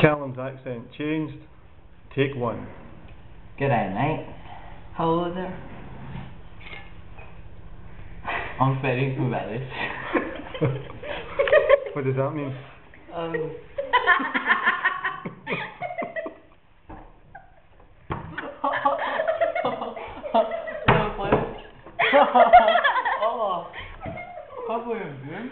Callum's accent changed. Take one. G'day, mate. Hello there. I'm feeding from Alice. what does that mean? Um, no, please. oh, halfway in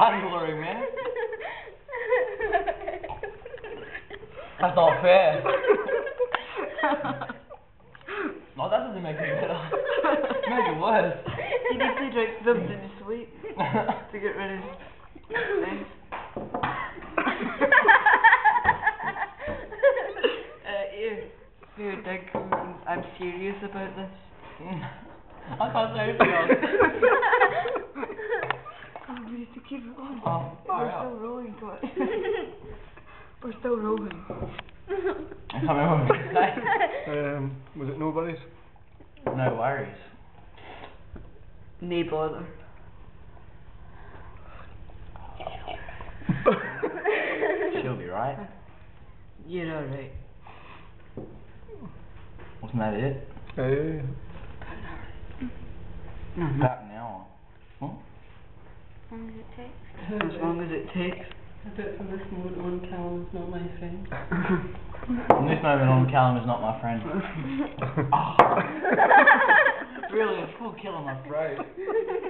I'm blurry, man. That's not fair. no, that doesn't make it better. make it worse. you need to drink something sweet to get rid of things. uh, you, you think I'm serious about this? I can't say anything else. Oh, we need to keep it on. Oh, We're hurry still rolling, to it. We're still rolling. I can't remember what to say. Um, was it nobody's? No worries. Nay bother. She'll be right. You're alright. Wasn't that it? Hey. About an hour. Huh? As long as it takes. I bet from this moment on, Callum is not my friend. From this moment on, Callum is not my friend. Ah. really, it's called killing my throat.